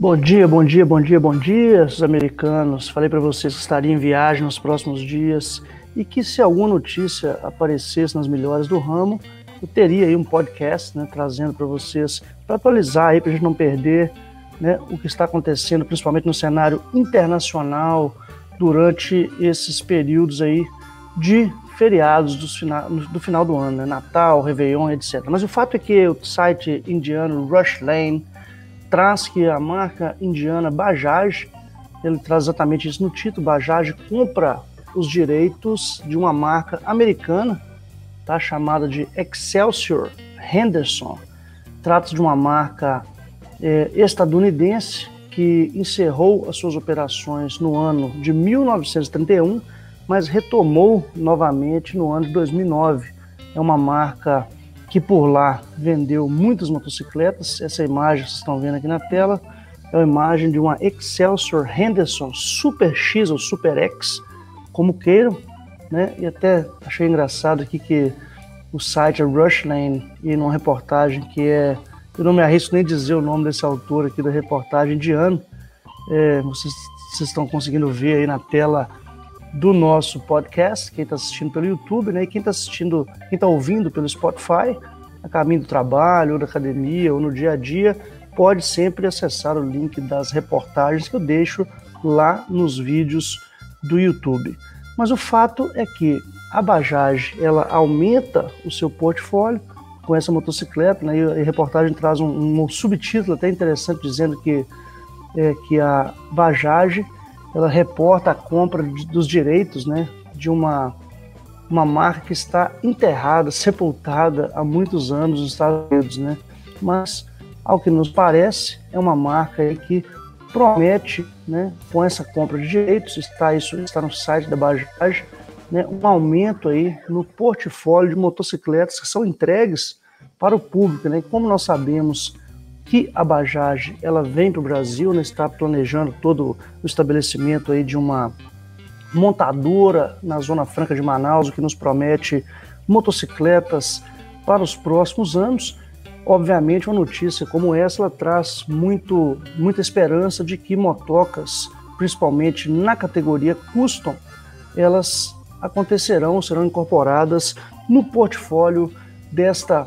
Bom dia, bom dia, bom dia, bom dia, os americanos. Falei para vocês que estaria em viagem nos próximos dias e que se alguma notícia aparecesse nas melhores do ramo, eu teria aí um podcast, né, trazendo para vocês, para atualizar aí, para a gente não perder né, o que está acontecendo, principalmente no cenário internacional, durante esses períodos aí de feriados do final, do final do ano, né, Natal, Réveillon, etc. Mas o fato é que o site indiano Rush Lane traz que a marca indiana Bajaj, ele traz exatamente isso no título, Bajaj compra os direitos de uma marca americana, tá, chamada de Excelsior Henderson. Trata-se de uma marca é, estadunidense que encerrou as suas operações no ano de 1931, mas retomou novamente no ano de 2009. É uma marca que por lá vendeu muitas motocicletas. Essa imagem que vocês estão vendo aqui na tela é uma imagem de uma Excelsior Henderson Super X ou Super X, como queiram, né? E até achei engraçado aqui que o site é Rushlane e numa reportagem que é, eu não me arrisco nem dizer o nome desse autor aqui da reportagem de ano, é, vocês, vocês estão conseguindo ver aí na tela do nosso podcast, quem está assistindo pelo YouTube, né? E quem está assistindo, quem está ouvindo pelo Spotify, a caminho do trabalho, ou da academia, ou no dia a dia, pode sempre acessar o link das reportagens que eu deixo lá nos vídeos do YouTube. Mas o fato é que a Bajaj ela aumenta o seu portfólio com essa motocicleta, né? E a reportagem traz um, um subtítulo até interessante dizendo que é, que a Bajaj ela reporta a compra de, dos direitos né, de uma, uma marca que está enterrada, sepultada há muitos anos nos Estados Unidos. Né? Mas, ao que nos parece, é uma marca que promete, né, com essa compra de direitos, está isso está no site da Bajaj, né, um aumento aí no portfólio de motocicletas que são entregues para o público. Né? Como nós sabemos, que a Bajaj ela vem para o Brasil, né, está planejando todo o estabelecimento aí de uma montadora na Zona Franca de Manaus, o que nos promete motocicletas para os próximos anos. Obviamente, uma notícia como essa ela traz muito, muita esperança de que motocas, principalmente na categoria custom, elas acontecerão, serão incorporadas no portfólio desta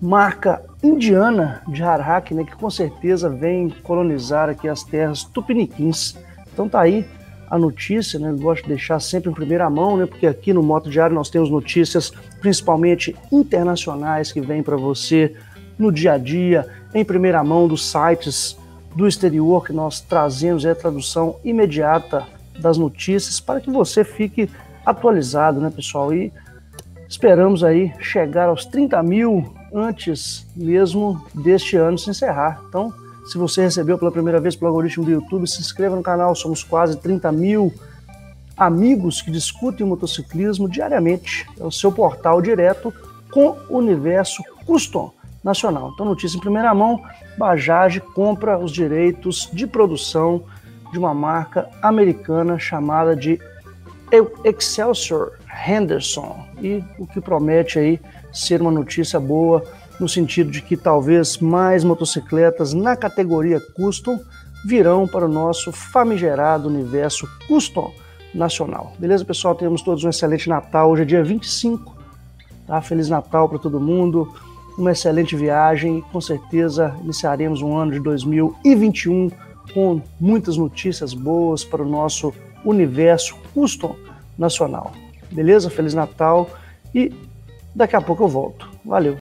marca indiana de Harhak, né, que com certeza vem colonizar aqui as terras tupiniquins. Então tá aí a notícia, né? Eu gosto de deixar sempre em primeira mão, né? Porque aqui no Moto Diário nós temos notícias principalmente internacionais que vêm para você no dia a dia, em primeira mão dos sites do exterior que nós trazemos é a tradução imediata das notícias para que você fique atualizado, né, pessoal? E esperamos aí chegar aos 30 mil antes mesmo deste ano se encerrar. Então, se você recebeu pela primeira vez pelo algoritmo do YouTube, se inscreva no canal. Somos quase 30 mil amigos que discutem motociclismo diariamente. É o seu portal direto com o universo custom nacional. Então, notícia em primeira mão: Bajaj compra os direitos de produção de uma marca americana chamada de Excelsior Henderson. E o que promete aí ser uma notícia boa, no sentido de que talvez mais motocicletas na categoria custom virão para o nosso famigerado universo custom nacional. Beleza, pessoal? Temos todos um excelente Natal. Hoje é dia 25. Tá? Feliz Natal para todo mundo. Uma excelente viagem e com certeza iniciaremos um ano de 2021 com muitas notícias boas para o nosso universo custom nacional. Beleza? Feliz Natal e Daqui a pouco eu volto. Valeu!